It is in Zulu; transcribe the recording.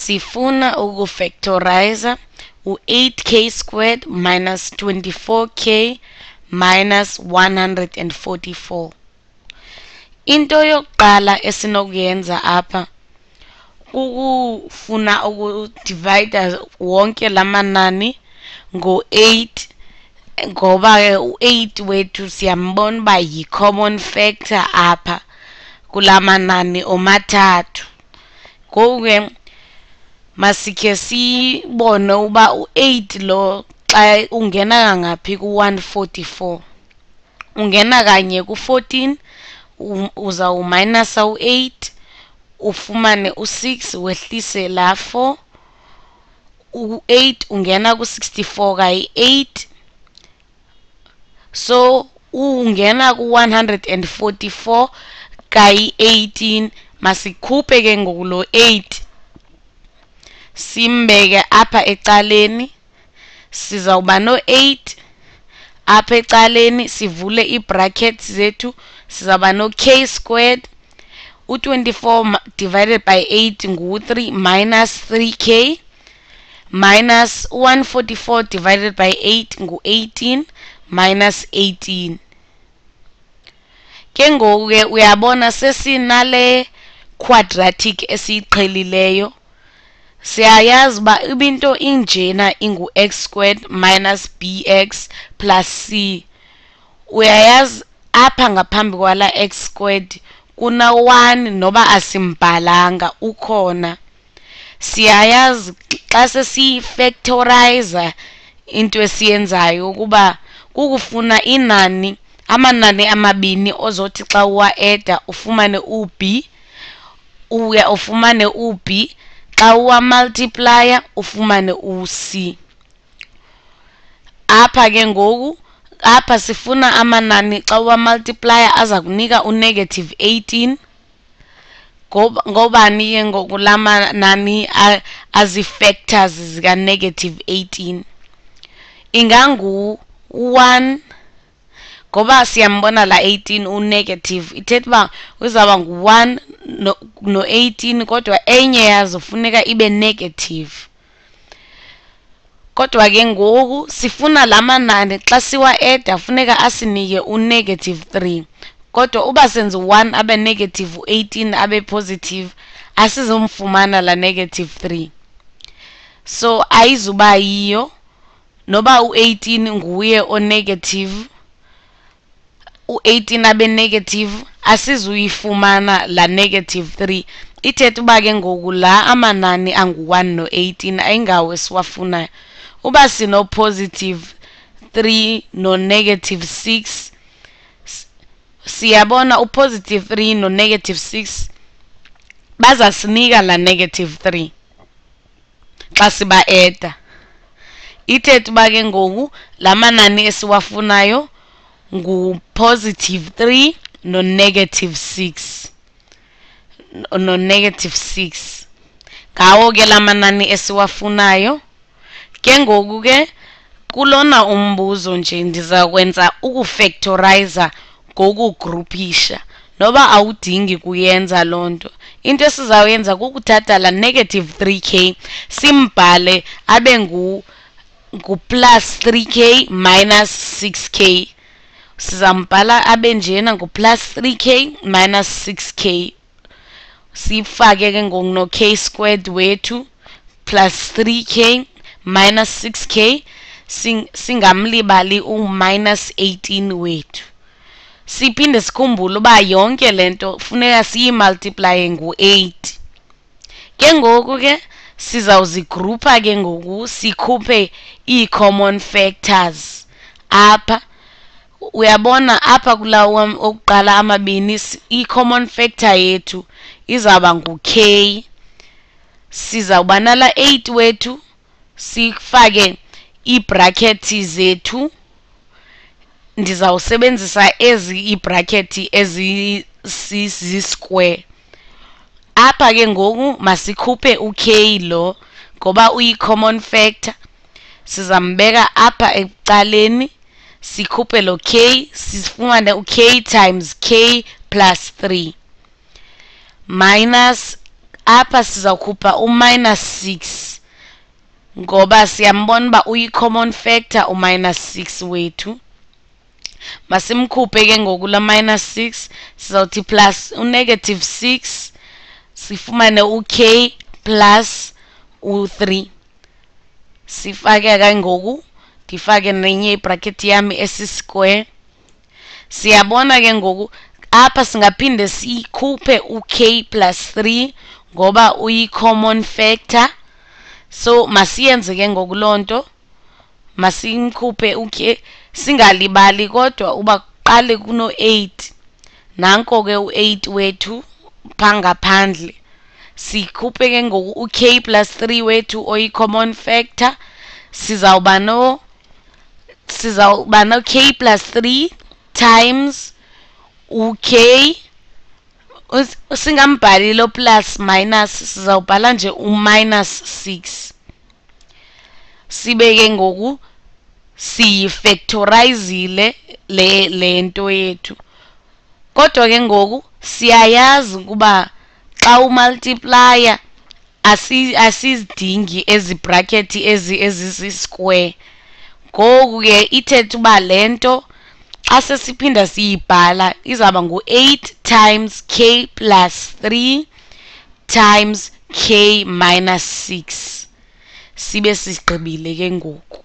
sifuna ukufactorize u-8k squared minus 24k minus 144 into yokuqala esinokuyenza apha ukufuna ukudivide wonke lamanani ngo-8 ngoba u-8 wethu siyambona uba yi-common factor apha kulamanani omathathu. Ngoku-ke masikhe sibone uba u-8 lo xa ungena kangaphi ku-144 ungena kanye ku-14 uzawumayinasa u-8 ufumane u-6 wehlise la 4 u-8 ungena ku-64 kayi-8 so ungena ku-144 kayi-18 masikhuphe ke ngoku lo 8 simbeke apha ecaleni sizawuba no-8 apha ecaleni sivule ii-brackets zethu sizawuba no-k squared. U-24 divided by 8 ngu-3 minus 3k minus 144 divided by 8 ngu-18 minus 18 ke ngoku ke uyabona sesinale quadratic esiyiqhelileyo. Siyayazi uba ibinto injena ingu-x squared minus bx plus c. Uyayazi apha ngaphambi kwala x squared kuna-1 noba asimbhalanga ukhona. Siyayazi xa sesiyifactorize into esiyenzayo ukuba kukufuna inani amanani amabini ozothi xa uwa-eda ufumane u-b uya ufumane u-b xa multiplier ufumane u-c apha ke ngoku apha sifuna amanani xa multiplier aza kunika u-negative 18 ngobani ke ngoku la manani azii-factors zika-negative 18 ingangu-1 ngoba siyambona la 18 unegative ithetha uba uzawuba ngu-1 no-18 no kodwa enye yazo funeka ibe negative. Kodwa ke ngoku sifuna la manani xa siwa-eda funeka asinike u-negative 3 kodwa uba senze u-1 abe negative u-18 abe positive asizumfumana la negative 3 so ayizuba yiyo. Noba u-18 nguye onegative u-18 abe negative asizuyifumana la negative 3 ithetha uba ke ngoku la amanani angu-1 no-18 ayingawo esiwafunayo uba sino-positive 3 no-negative 6 siyabona u-positive 3 no-negative 6 bazasinika la negative 3 xa siba-eda ithetha uba ke ngoku la manani esiwafunayo ngu-positive 3 no-negative 6 no-negative 6 ngawo ke la manani esiwafunayo. Ke ngoku ke kulona umbuzo nje ndiza kwenza ukufactorizer ngokugrupisha noba awudingi kuyenza loo nto. Into esizawuyenza kukuthatha la negative 3k simbhale abe ngu ngu-plus 3k minus 6k sizambhala abe njena ngu-plus 3k minus 6k sifake ke ngoku no-k squared wethu plus 3k minus 6k sing, singamlibali u-minus 18 wethu. Siphinde sikhumbule uba yonke le nto funeka siyimultiplaye ngu-8 ke ngoku ke sizawuzigrupha ke ngoku sikhuphe ii-common factors apha uyabona apha kulawo okuqala amabini i-common factor yethu izawuba ngu-k. Sizawuba nala 8 wethu sifake iibrakhethi zethu. Ndizawusebenzisa ezi iibrakhethi ezizisquare apha ke ngoku masikhuphe u-k lo ngoba uyi-common factor. Sizambeka apha ecaleni. Sikhuphe lo k sifumane u-k times k plus 3 minus apha sizawukhupha u-minus 6 ngoba siyambona uba uyi-common factor u-minus 6 wethu. Masimkhuphe ke ngoku la minus 6 sizawuthi plus u-negative 6 sifumane u-k plus u-3 sifake ke ngoku ndifake nenye ibracket yami esisquare. Siyabona ke ngoku apha singaphinde sikhuphe u-k plus 3 ngoba uyi-common factor. So masiyenze ke ngoku loo nto. Masimkhuphe u-k singalibali kodwa uba kuqale kuno-8 nanko ke u-8 wethu phaa ngaphandle sikhuphe ke ngoku u-k plus 3 wethu oyi-common factor. Sizawuba no sizawuba no-k plus 3 times u-k singambhali lo plus minus sizawubhala nje u-minus 6 sibe ke ngoku siyifactorizile le le nto yethu. Kodwa ke ngoku siyayazi ukuba xa umultiplaya asizidingi ezi bracket ezi ezisisquare ngoku ke ithetha uba le nto xa sesiphinda siyibhala izawuba ngu-8 times k plus 3 times k minus 6 sibe sigqibile ke ngoku.